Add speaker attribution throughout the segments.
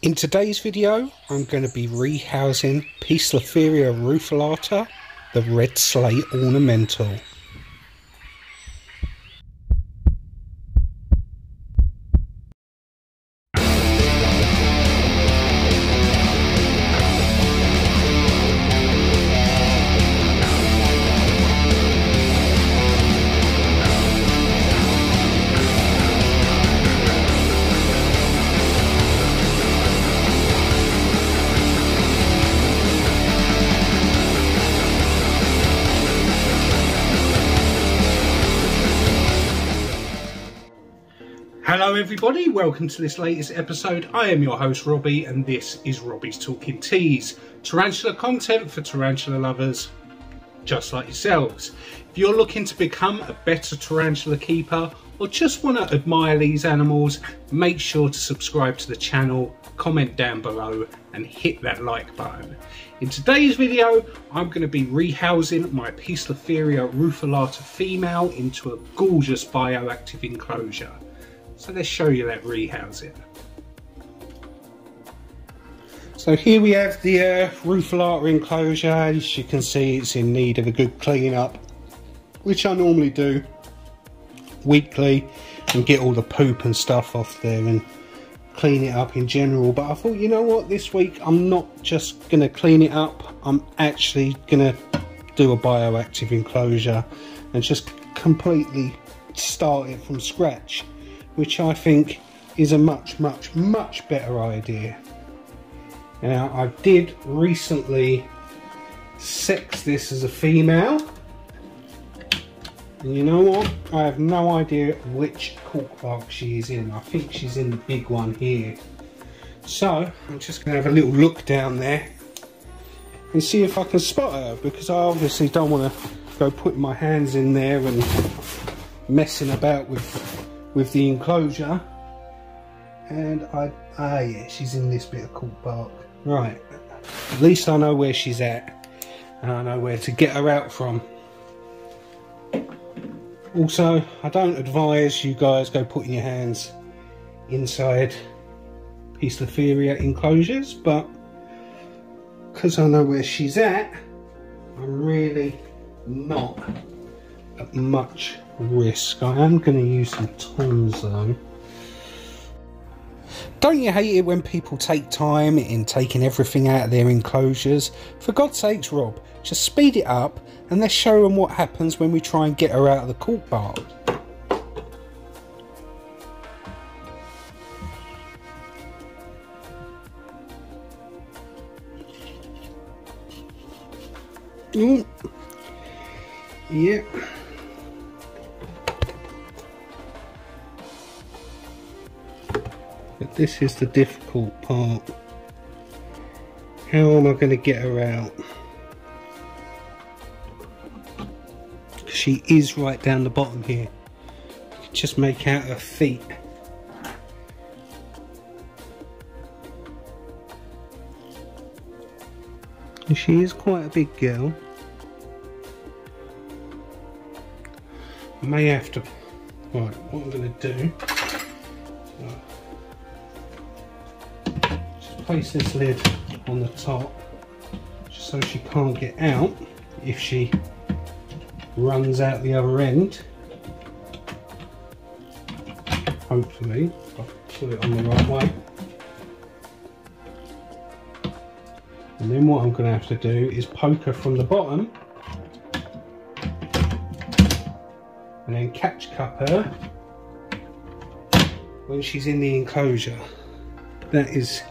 Speaker 1: In today's video, I'm going to be rehousing Poecilotheria rufilata, the red slate ornamental. Everybody. Welcome to this latest episode. I am your host, Robbie, and this is Robbie's Talking Ts. Tarantula content for tarantula lovers just like yourselves. If you're looking to become a better tarantula keeper or just want to admire these animals, make sure to subscribe to the channel, comment down below, and hit that like button. In today's video, I'm going to be rehousing my Poecilotheria rufilata female into a gorgeous bioactive enclosure. So let's show you that rehousing. So here we have the uh, rufilata enclosure. As you can see, it's in need of a good clean up, which I normally do weekly and get all the poop and stuff off there and clean it up in general. But I thought, you know what, this week I'm not just going to clean it up, I'm actually going to do a bioactive enclosure and just completely start it from scratch which I think is a much, much, much better idea. Now, I did recently sex this as a female. And you know what? I have no idea which cork bark she is in. I think she's in the big one here. So, I'm just going to have a little look down there and see if I can spot her because I obviously don't want to go putting my hands in there and messing about with with the enclosure. And I ah yeah she's in this bit of cork bark right. At least I know where she's at. And I know where to get her out from. Also I don't advise you guys go putting your hands inside Poecilotheria enclosures but because I know where she's at I'm really not much risk. I am going to use some tongs though. Don't you hate it when people take time in taking everything out of their enclosures? For God's sakes, Rob, just speed it up and let's show them what happens when we try and get her out of the cork bark. Mm. Yep. Yeah. This is the difficult part. How am I going to get her out? She is right down the bottom here. Just make out her feet. She is quite a big girl. May have to... Right, what I'm going to do... place this lid on the top just so she can't get out if she runs out the other end. Hopefully I'll put it on the right way. And then what I'm going to have to do is poke her from the bottom and then catch cup her when she's in the enclosure. That is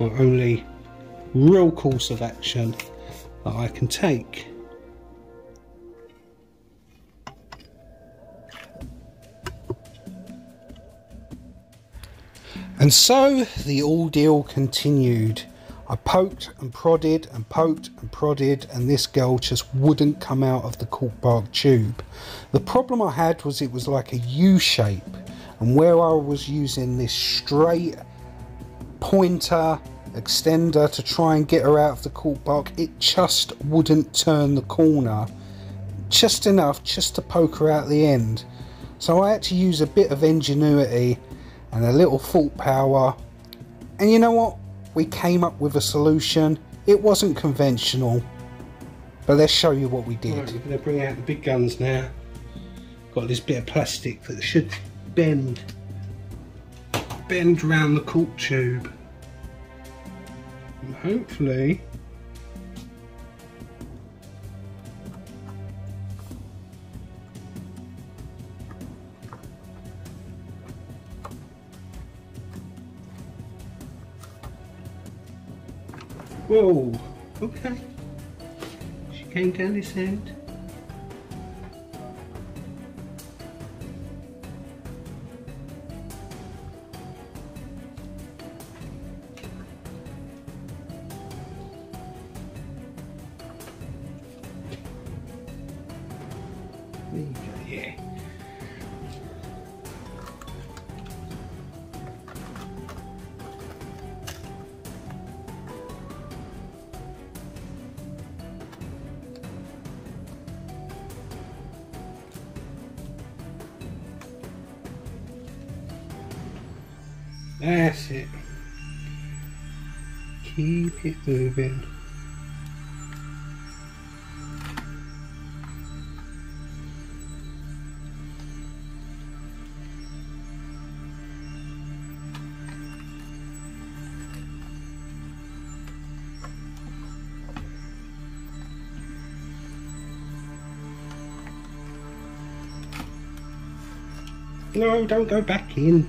Speaker 1: my only real course of action that I can take. And so the ordeal continued. I poked and prodded and poked and prodded and this girl just wouldn't come out of the cork bark tube. The problem I had was it was like a U shape and where I was using this straight pointer extender to try and get her out of the cork bark it just wouldn't turn the corner. Just enough just to poke her out the end. So I had to use a bit of ingenuity and a little thought power. And you know what? We came up with a solution. It wasn't conventional, but let's show you what we did. Right, we're going to bring out the big guns now. Got this bit of plastic that should bend, bend around the cork tube. And hopefully Whoa, okay. She came down this end. That's it. Keep it moving. No, don't go back in.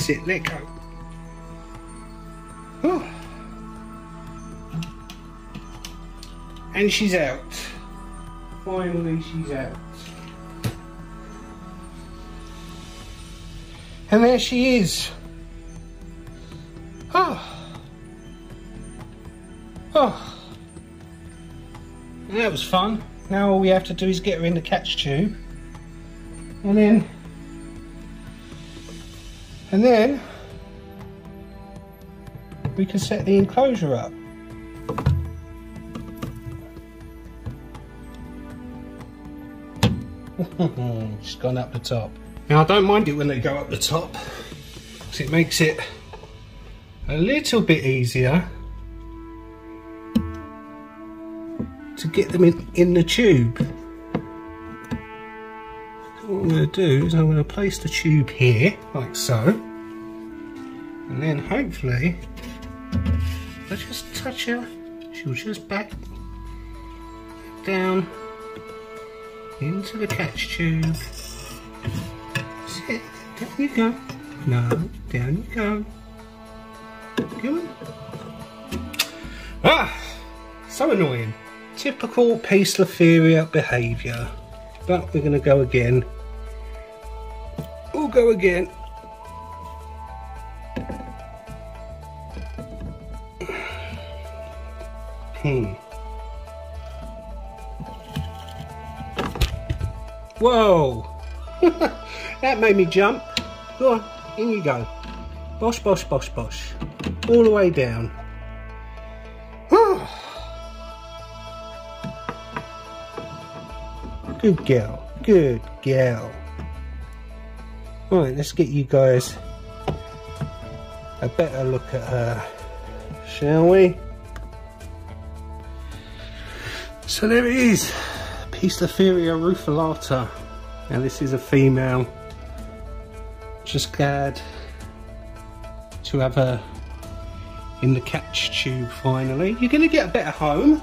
Speaker 1: That's it, let go. Oh. And she's out. Finally, she's out. And there she is. Oh. Oh. That was fun. Now all we have to do is get her in the catch tube. And then and then we can set the enclosure up. it's gone up the top. Now I don't mind it when they go up the top because it makes it a little bit easier to get them in, in the tube. I'm going to do is I'm going to place the tube here, like so. And then hopefully, I just touch her, she'll just back down into the catch tube. Sit, down you go. No, down you go. Come on. Ah, so annoying. Typical Poecilotheria behaviour. But we're going to go again go again. Hmm. Whoa! that made me jump. Go on, in you go. Bosh, bosh, bosh, bosh. All the way down. Good girl. Good girl. Right, let's get you guys a better look at her, shall we? So there it is, Poecilotheria rufilata. Now this is a female. Just glad to have her in the catch tube finally. You're going to get a better home.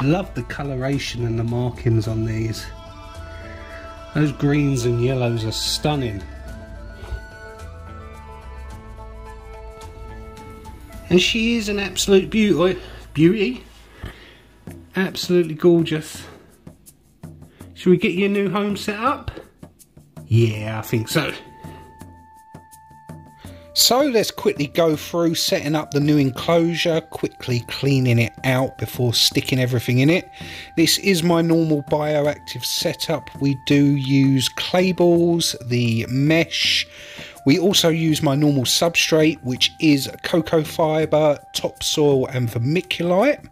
Speaker 1: Love the coloration and the markings on these. Those greens and yellows are stunning. And she is an absolute beauty. Beauty. Absolutely gorgeous. Should we get your new home set up? Yeah, I think so. So let's quickly go through setting up the new enclosure, quickly cleaning it out before sticking everything in it. This is my normal bioactive setup. We do use clay balls, the mesh. We also use my normal substrate, which is cocoa fibre, topsoil and vermiculite.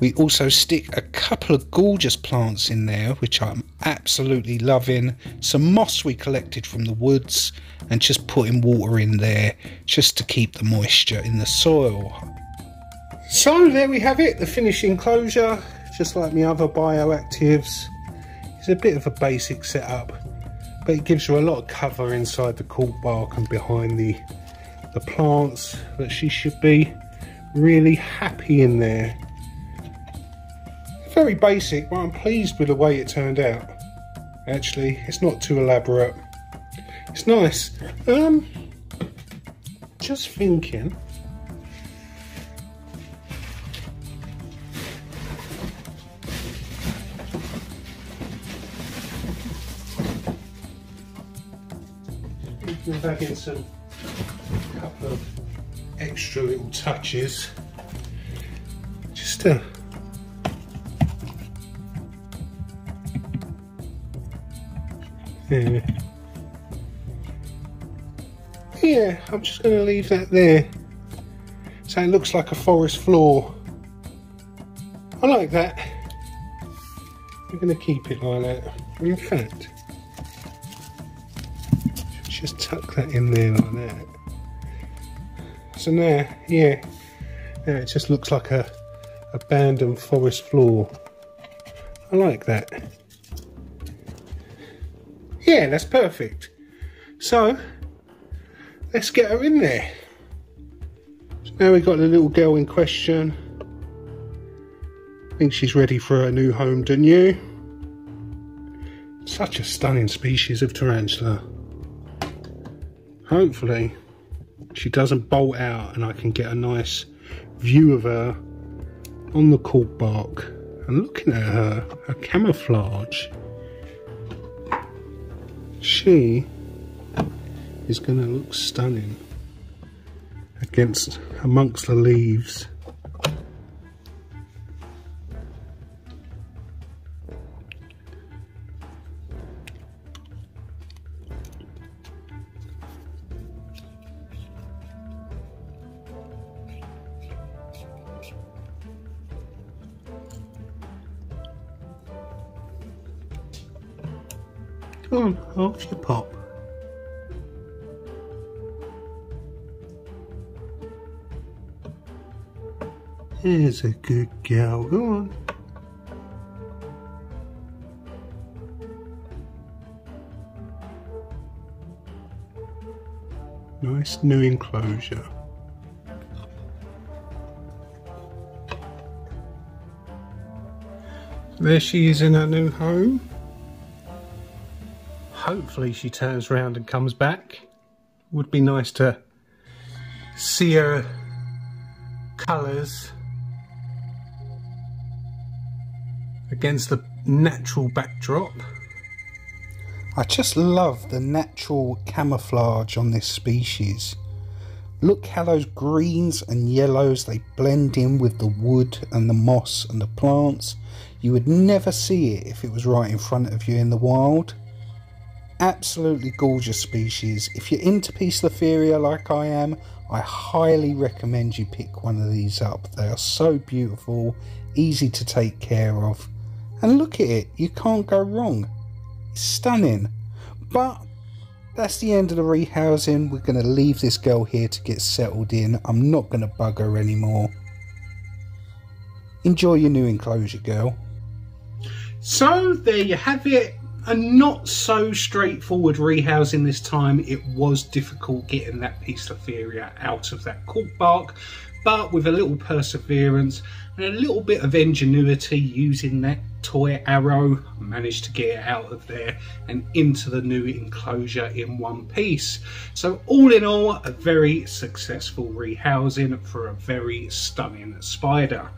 Speaker 1: We also stick a couple of gorgeous plants in there, which I'm absolutely loving. Some moss we collected from the woods and just putting water in there just to keep the moisture in the soil. So there we have it, the finished enclosure, just like my other bioactives. It's a bit of a basic setup, but it gives you a lot of cover inside the cork bark and behind the, the plants that she should be really happy in there very basic, but I'm pleased with the way it turned out. Actually, it's not too elaborate. It's nice. Um, just thinking. We've added some couple of extra little touches just to Yeah. I'm just going to leave that there. So it looks like a forest floor. I like that. We're going to keep it like that. In fact, just tuck that in there like that. So now, yeah, now it just looks like a abandoned forest floor. I like that yeah, that's perfect. So, let's get her in there. So now we've got the little girl in question. I think she's ready for a new home, don't you? Such a stunning species of tarantula. Hopefully, she doesn't bolt out and I can get a nice view of her on the cork bark. And looking at her, her camouflage she is going to look stunning against amongst the leaves. Come on, off you pop. Here's a good girl. Go on. Nice new enclosure. There she is in her new home hopefully she turns around and comes back. Would be nice to see her colours against the natural backdrop. I just love the natural camouflage on this species. Look how those greens and yellows they blend in with the wood and the moss and the plants. You would never see it if it was right in front of you in the wild absolutely gorgeous species. If you're into Poecilotheria like I am, I highly recommend you pick one of these up. They are so beautiful, easy to take care of. And look at it, you can't go wrong. It's stunning. But that's the end of the rehousing. We're going to leave this girl here to get settled in. I'm not going to bug her anymore. Enjoy your new enclosure, girl. So there you have it a not so straightforward rehousing this time. It was difficult getting that Poecilotheria out of that cork bark, but with a little perseverance and a little bit of ingenuity using that toy arrow managed to get it out of there and into the new enclosure in one piece so all in all a very successful rehousing for a very stunning spider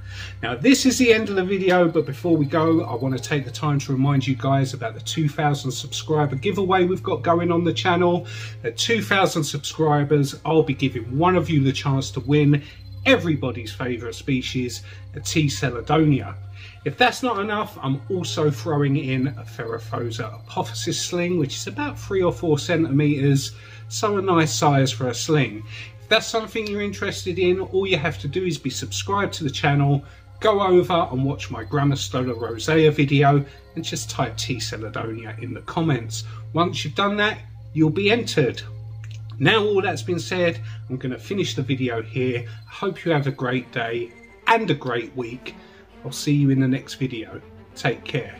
Speaker 1: now this is the end of the video but before we go i want to take the time to remind you guys about the 2000 subscriber giveaway we've got going on the channel at 2000 subscribers i'll be giving one of you the chance to win everybody's favourite species, a T. seladonia. If that's not enough, I'm also throwing in a Theraphosa apophysis sling, which is about three or four centimetres, so a nice size for a sling. If that's something you're interested in, all you have to do is be subscribed to the channel, go over and watch my Grammostola rosea video, and just type T. seladonia in the comments. Once you've done that, you'll be entered. Now all that's been said, I'm going to finish the video here. I hope you have a great day and a great week. I'll see you in the next video. Take care.